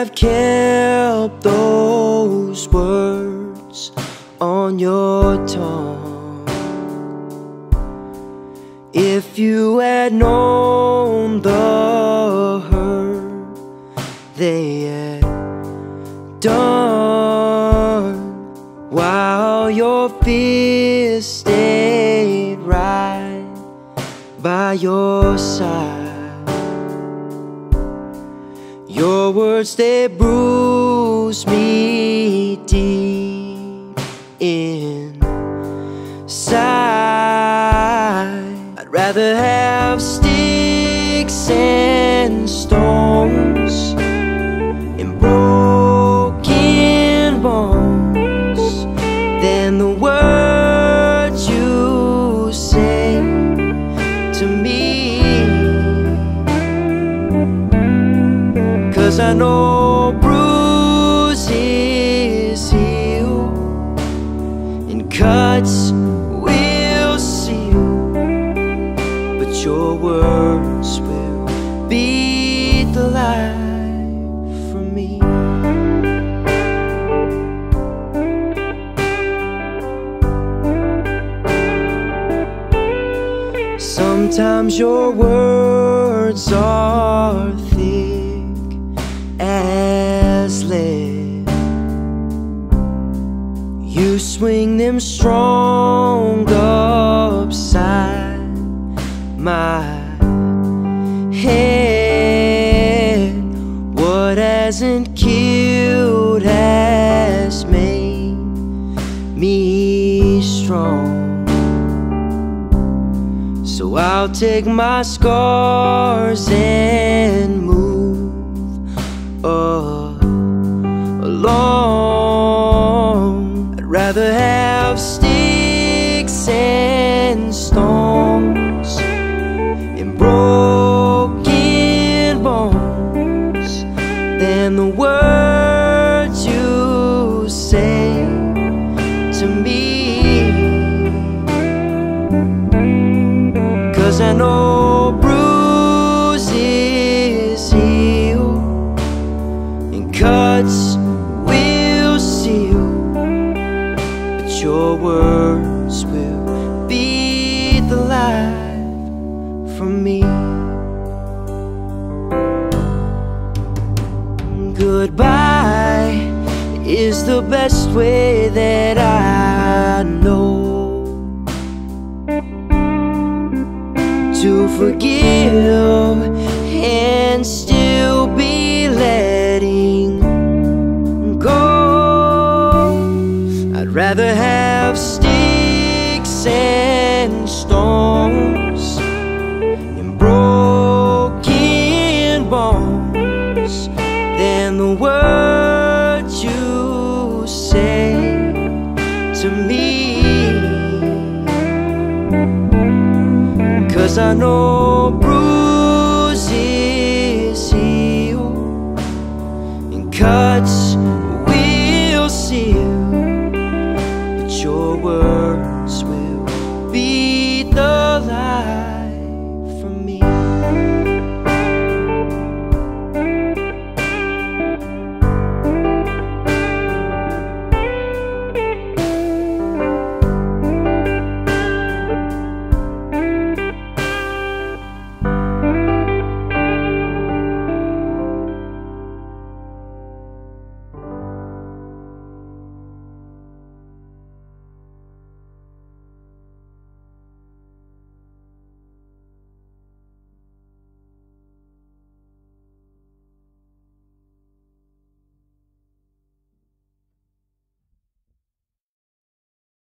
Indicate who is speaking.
Speaker 1: have kept those words on your tongue. If you had known the hurt they had done while your fear stayed right by your side. Your words they bruise me deep inside. I'd rather have sticks and stones Cause I know bruises heal and cuts will seal, but your words will beat the life from me. Sometimes your words are thick You swing them strong upside my head. What hasn't killed has made me strong. So I'll take my scars and move uh, rather have sticks and stones and broken bones than the words your words will beat the life from me. Goodbye is the best way that I know to forgive I'd rather have sticks and stones and broken bones than the words you say to me. Cause I know